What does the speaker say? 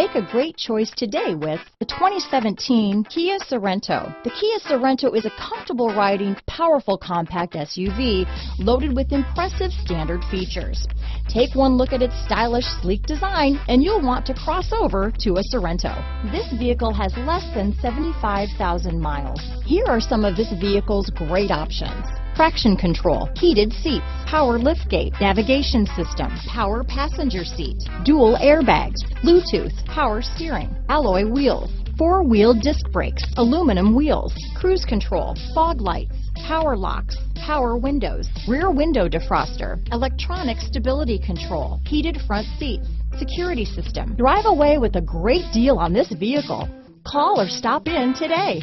Make a great choice today with the 2017 Kia Sorento. The Kia Sorento is a comfortable riding, powerful compact SUV loaded with impressive standard features. Take one look at its stylish, sleek design and you'll want to cross over to a Sorento. This vehicle has less than 75,000 miles. Here are some of this vehicle's great options traction control, heated seats, power liftgate, navigation system, power passenger seat, dual airbags, Bluetooth, power steering, alloy wheels, four-wheel disc brakes, aluminum wheels, cruise control, fog lights, power locks, power windows, rear window defroster, electronic stability control, heated front seats, security system. Drive away with a great deal on this vehicle. Call or stop in today.